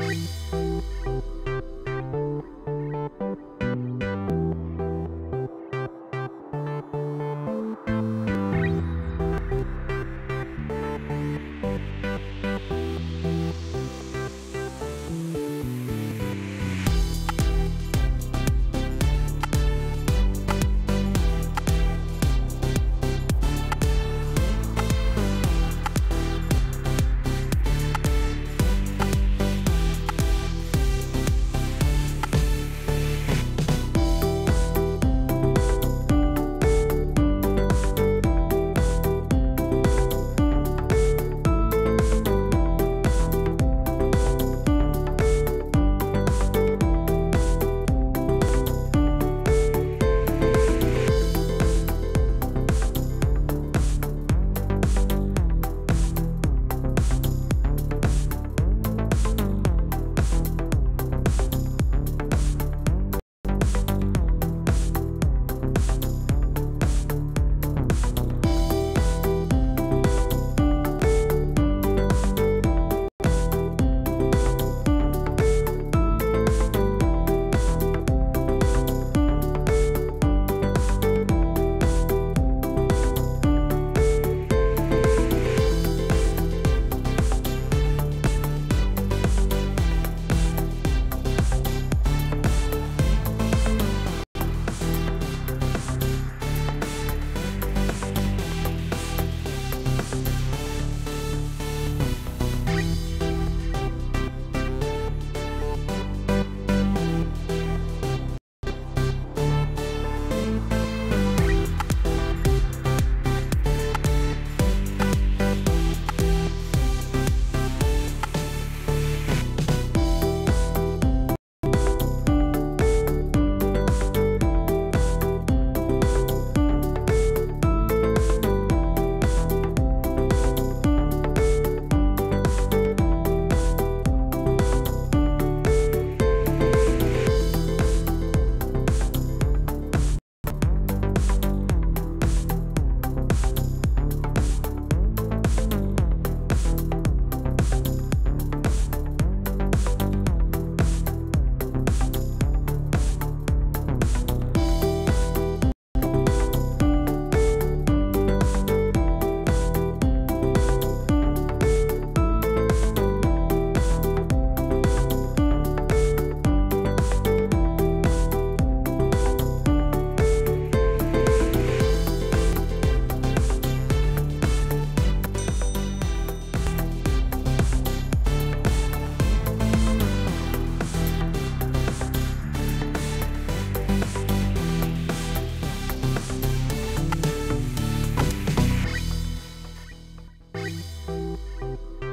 Música Thank you.